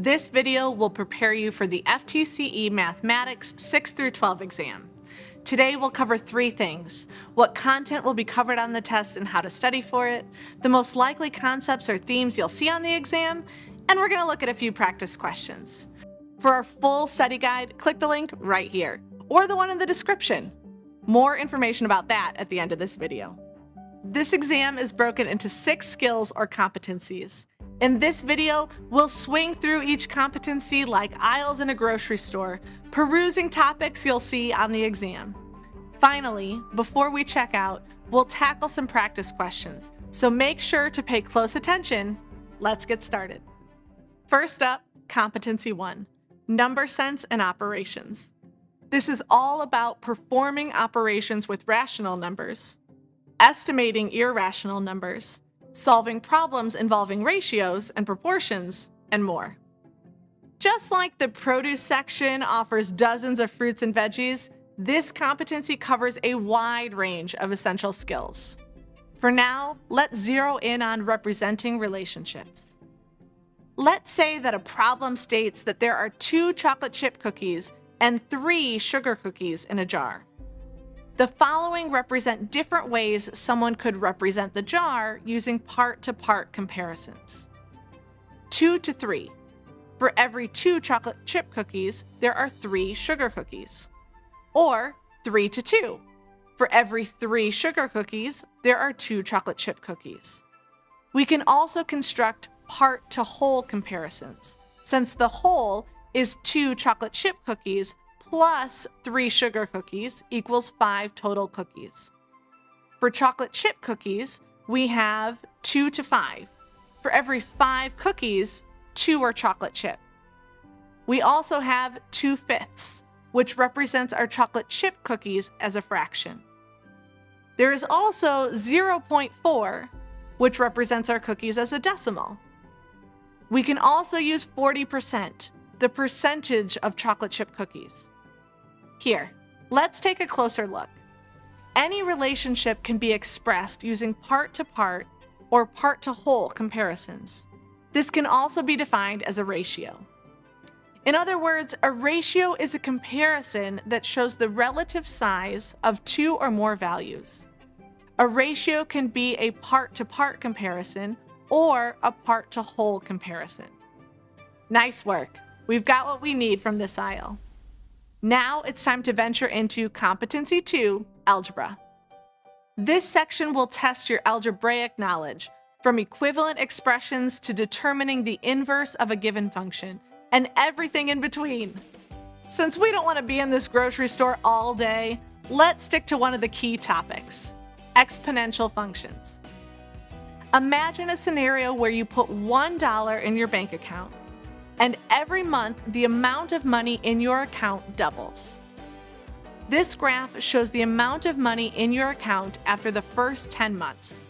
This video will prepare you for the FTCE Mathematics 6 through 12 exam. Today we'll cover three things. What content will be covered on the test and how to study for it, the most likely concepts or themes you'll see on the exam, and we're going to look at a few practice questions. For our full study guide, click the link right here, or the one in the description. More information about that at the end of this video. This exam is broken into six skills or competencies. In this video, we'll swing through each competency like aisles in a grocery store, perusing topics you'll see on the exam. Finally, before we check out, we'll tackle some practice questions, so make sure to pay close attention. Let's get started. First up, Competency 1, Number Sense and Operations. This is all about performing operations with rational numbers, estimating irrational numbers, solving problems involving ratios and proportions, and more. Just like the produce section offers dozens of fruits and veggies, this competency covers a wide range of essential skills. For now, let's zero in on representing relationships. Let's say that a problem states that there are two chocolate chip cookies and three sugar cookies in a jar. The following represent different ways someone could represent the jar using part-to-part -part comparisons. 2 to 3. For every two chocolate chip cookies, there are three sugar cookies. Or 3 to 2. For every three sugar cookies, there are two chocolate chip cookies. We can also construct part to whole comparisons, since the whole is two chocolate chip cookies plus three sugar cookies equals five total cookies. For chocolate chip cookies, we have two to five. For every five cookies, two are chocolate chip. We also have 2 fifths, which represents our chocolate chip cookies as a fraction. There is also 0.4, which represents our cookies as a decimal. We can also use 40%, the percentage of chocolate chip cookies. Here, let's take a closer look. Any relationship can be expressed using part-to-part -part or part-to-whole comparisons. This can also be defined as a ratio. In other words, a ratio is a comparison that shows the relative size of two or more values. A ratio can be a part-to-part -part comparison or a part-to-whole comparison. Nice work. We've got what we need from this aisle. Now it's time to venture into Competency 2, Algebra. This section will test your algebraic knowledge, from equivalent expressions to determining the inverse of a given function, and everything in between. Since we don't want to be in this grocery store all day, let's stick to one of the key topics, exponential functions. Imagine a scenario where you put $1 in your bank account and every month the amount of money in your account doubles. This graph shows the amount of money in your account after the first 10 months.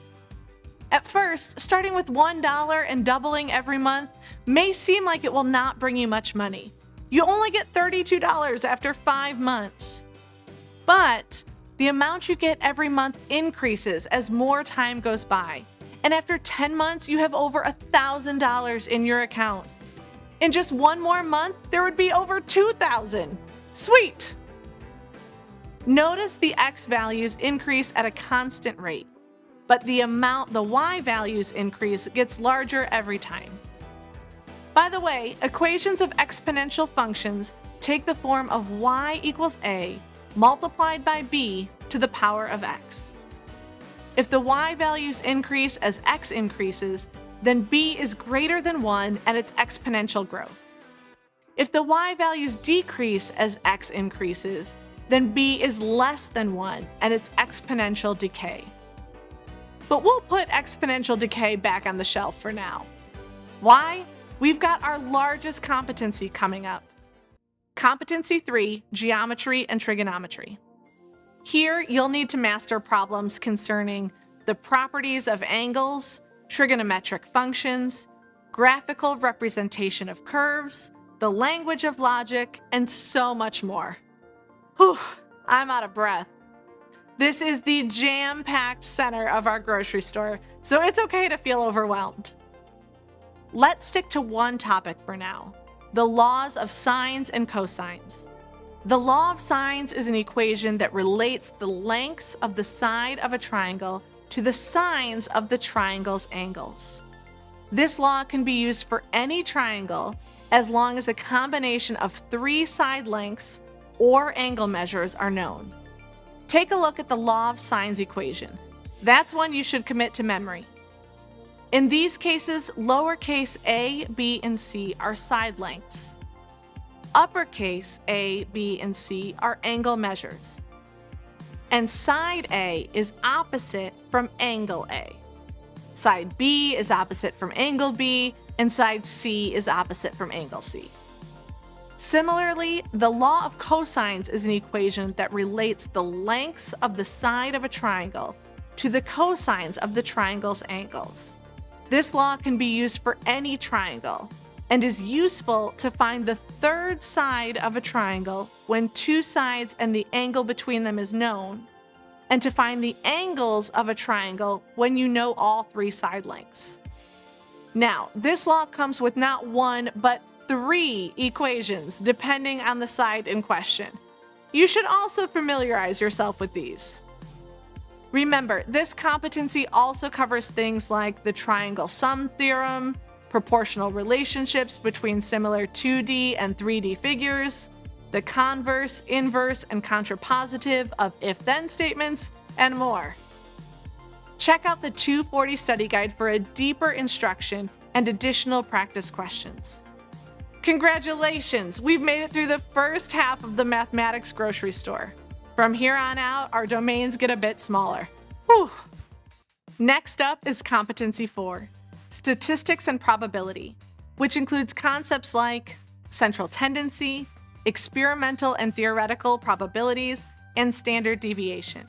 At first, starting with $1 and doubling every month may seem like it will not bring you much money. You only get $32 after 5 months. But the amount you get every month increases as more time goes by. And after 10 months, you have over $1,000 in your account. In just one more month, there would be over 2,000. Sweet! Notice the x values increase at a constant rate, but the amount the y values increase gets larger every time. By the way, equations of exponential functions take the form of y equals a multiplied by b to the power of x. If the y values increase as x increases, then b is greater than 1 and its exponential growth. If the y values decrease as x increases, then b is less than 1 and its exponential decay. But we'll put exponential decay back on the shelf for now. Why? We've got our largest competency coming up. Competency 3, Geometry and Trigonometry. Here, you'll need to master problems concerning the properties of angles, trigonometric functions, graphical representation of curves, the language of logic, and so much more. Whew, I'm out of breath. This is the jam-packed center of our grocery store, so it's okay to feel overwhelmed. Let's stick to one topic for now, the laws of sines and cosines. The law of sines is an equation that relates the lengths of the side of a triangle to the sines of the triangle's angles. This law can be used for any triangle as long as a combination of three side lengths or angle measures are known. Take a look at the law of sines equation. That's one you should commit to memory. In these cases, lowercase a, b, and c are side lengths. Uppercase a, b, and c are angle measures. And side A is opposite from angle A. Side B is opposite from angle B, and side C is opposite from angle C. Similarly, the law of cosines is an equation that relates the lengths of the side of a triangle to the cosines of the triangle's angles. This law can be used for any triangle and is useful to find the third side of a triangle when two sides and the angle between them is known, and to find the angles of a triangle when you know all three side lengths. Now, this law comes with not one, but three equations depending on the side in question. You should also familiarize yourself with these. Remember, this competency also covers things like the triangle sum theorem, proportional relationships between similar 2D and 3D figures, the converse, inverse, and contrapositive of if-then statements, and more. Check out the 240 study guide for a deeper instruction and additional practice questions. Congratulations, we've made it through the first half of the mathematics grocery store. From here on out, our domains get a bit smaller. Whew. Next up is Competency 4, Statistics and Probability, which includes concepts like central tendency, experimental and theoretical probabilities, and standard deviation.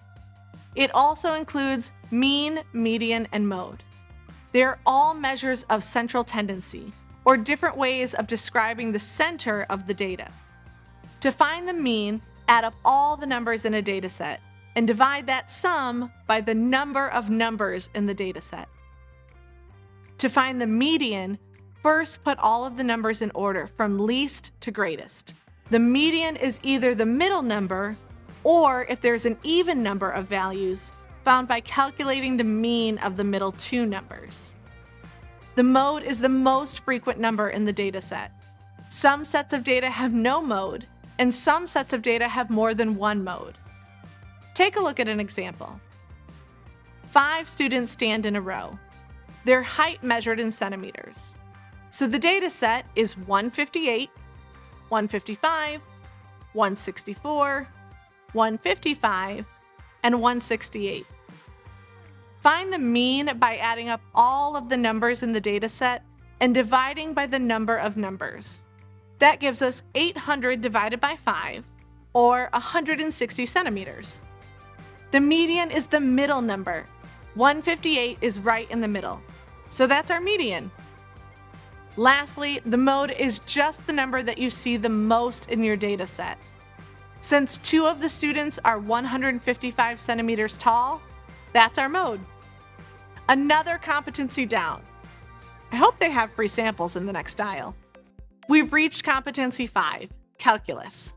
It also includes mean, median, and mode. They're all measures of central tendency, or different ways of describing the center of the data. To find the mean, add up all the numbers in a dataset and divide that sum by the number of numbers in the dataset. To find the median, first put all of the numbers in order from least to greatest. The median is either the middle number or if there's an even number of values, found by calculating the mean of the middle two numbers. The mode is the most frequent number in the dataset. Some sets of data have no mode, and some sets of data have more than one mode. Take a look at an example. Five students stand in a row. Their height measured in centimeters. So the data set is 158, 155, 164, 155, and 168. Find the mean by adding up all of the numbers in the data set and dividing by the number of numbers. That gives us 800 divided by 5, or 160 centimeters. The median is the middle number. 158 is right in the middle. So that's our median. Lastly, the mode is just the number that you see the most in your data set. Since two of the students are 155 centimeters tall, that's our mode. Another competency down. I hope they have free samples in the next aisle. We've reached competency five, calculus.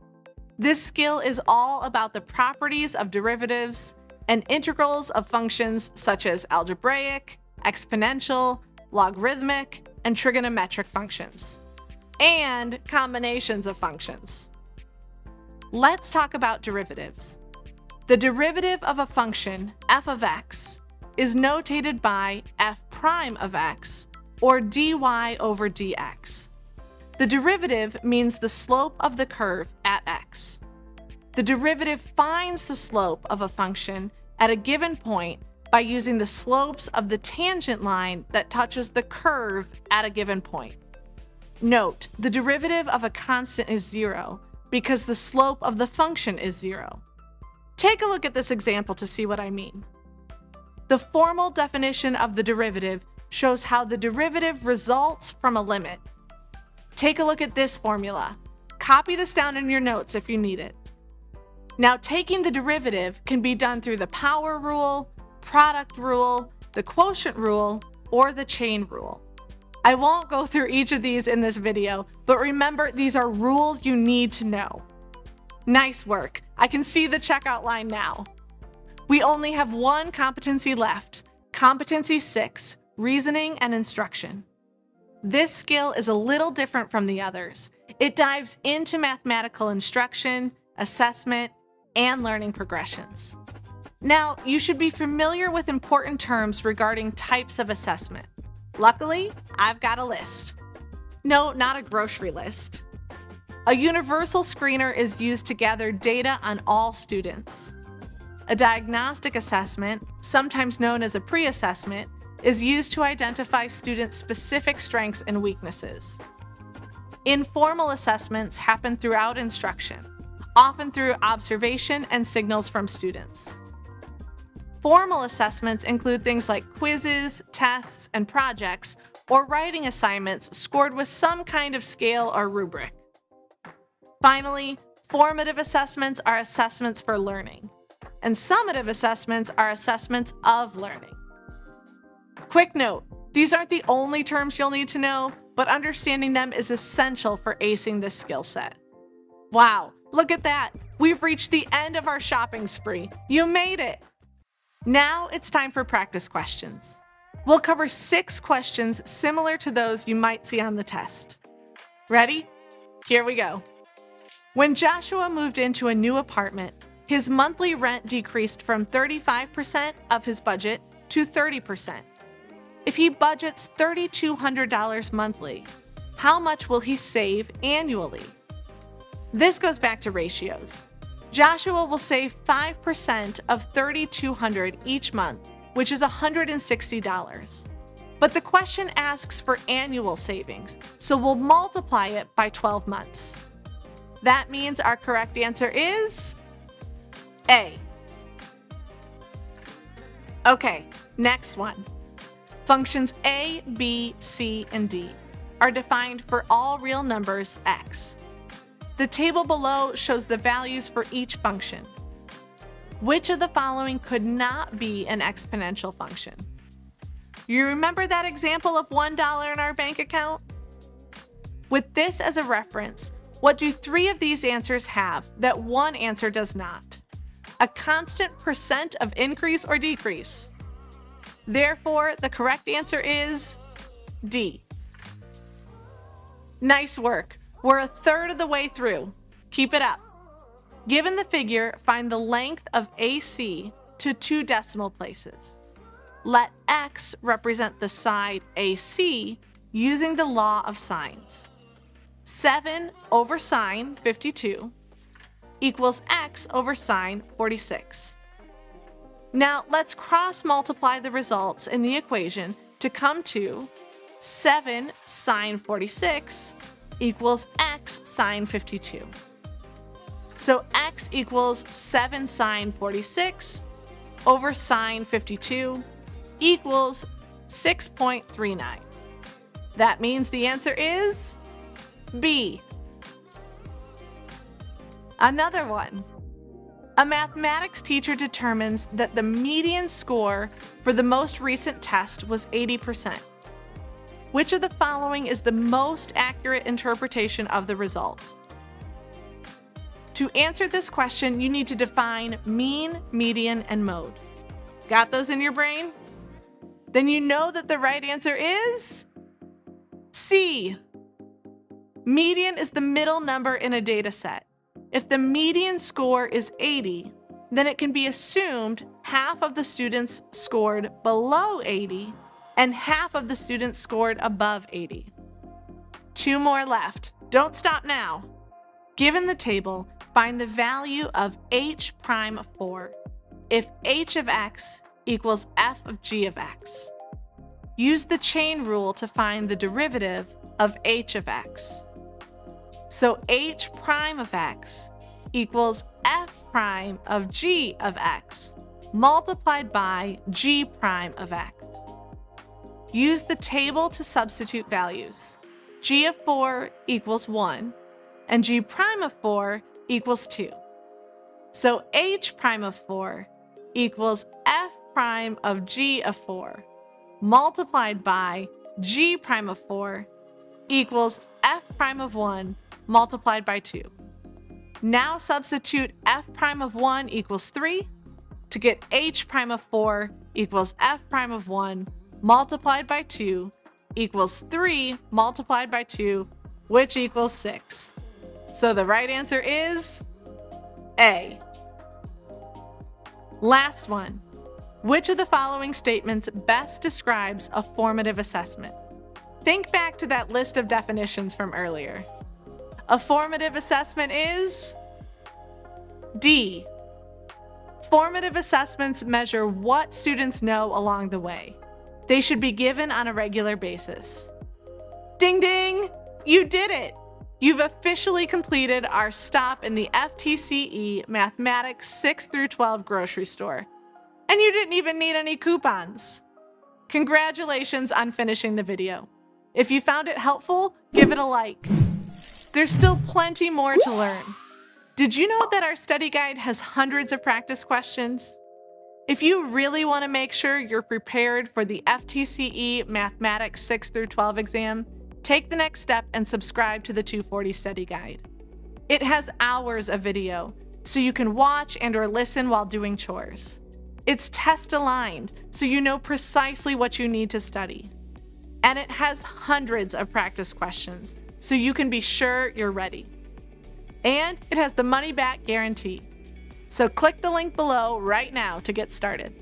This skill is all about the properties of derivatives and integrals of functions such as algebraic, exponential, logarithmic, and trigonometric functions, and combinations of functions. Let's talk about derivatives. The derivative of a function, f of x, is notated by f prime of x, or dy over dx. The derivative means the slope of the curve at x. The derivative finds the slope of a function at a given point by using the slopes of the tangent line that touches the curve at a given point. Note, the derivative of a constant is zero, because the slope of the function is zero. Take a look at this example to see what I mean. The formal definition of the derivative shows how the derivative results from a limit. Take a look at this formula. Copy this down in your notes if you need it. Now, taking the derivative can be done through the power rule, product rule, the quotient rule, or the chain rule. I won't go through each of these in this video, but remember these are rules you need to know. Nice work. I can see the checkout line now. We only have one competency left, competency six, reasoning and instruction. This skill is a little different from the others. It dives into mathematical instruction, assessment, and learning progressions. Now, you should be familiar with important terms regarding types of assessment. Luckily, I've got a list. No, not a grocery list. A universal screener is used to gather data on all students. A diagnostic assessment, sometimes known as a pre-assessment, is used to identify students' specific strengths and weaknesses. Informal assessments happen throughout instruction, often through observation and signals from students. Formal assessments include things like quizzes, tests, and projects, or writing assignments scored with some kind of scale or rubric. Finally, formative assessments are assessments for learning, and summative assessments are assessments of learning. Quick note, these aren't the only terms you'll need to know, but understanding them is essential for acing this skill set. Wow, look at that! We've reached the end of our shopping spree. You made it! Now it's time for practice questions. We'll cover six questions similar to those you might see on the test. Ready? Here we go. When Joshua moved into a new apartment, his monthly rent decreased from 35% of his budget to 30%. If he budgets $3,200 monthly, how much will he save annually? This goes back to ratios. Joshua will save 5% of 3200 each month, which is $160. But the question asks for annual savings, so we'll multiply it by 12 months. That means our correct answer is A. Okay, next one. Functions A, B, C, and D are defined for all real numbers x. The table below shows the values for each function. Which of the following could not be an exponential function? You remember that example of $1 in our bank account? With this as a reference, what do three of these answers have that one answer does not? A constant percent of increase or decrease. Therefore, the correct answer is D. Nice work. We're a third of the way through. Keep it up. Given the figure, find the length of AC to two decimal places. Let x represent the side AC using the law of sines. 7 over sine 52 equals x over sine 46. Now let's cross multiply the results in the equation to come to 7 sine 46 equals x sine 52. So x equals 7 sine 46 over sine 52 equals 6.39. That means the answer is B. Another one. A mathematics teacher determines that the median score for the most recent test was 80%. Which of the following is the most accurate interpretation of the result? To answer this question, you need to define mean, median, and mode. Got those in your brain? Then you know that the right answer is C. Median is the middle number in a data set. If the median score is 80, then it can be assumed half of the students scored below 80 and half of the students scored above 80. Two more left. Don't stop now. Given the table, find the value of h prime of 4 if h of x equals f of g of x. Use the chain rule to find the derivative of h of x. So h prime of x equals f prime of g of x multiplied by g prime of x. Use the table to substitute values. g of 4 equals 1, and g prime of 4 equals 2. So h prime of 4 equals f prime of g of 4 multiplied by g prime of 4 equals f prime of 1 multiplied by 2. Now substitute f prime of 1 equals 3 to get h prime of 4 equals f prime of 1 multiplied by 2 equals 3 multiplied by 2, which equals 6. So the right answer is A. Last one. Which of the following statements best describes a formative assessment? Think back to that list of definitions from earlier. A formative assessment is D. Formative assessments measure what students know along the way. They should be given on a regular basis. Ding ding! You did it! You've officially completed our stop in the FTCE Mathematics 6 through 12 grocery store. And you didn't even need any coupons. Congratulations on finishing the video. If you found it helpful, give it a like. There's still plenty more to learn. Did you know that our study guide has hundreds of practice questions? If you really want to make sure you're prepared for the FTCE Mathematics 6 through 12 exam, take the next step and subscribe to the 240 study guide. It has hours of video, so you can watch and or listen while doing chores. It's test aligned, so you know precisely what you need to study. And it has hundreds of practice questions, so you can be sure you're ready. And it has the money back guarantee. So click the link below right now to get started.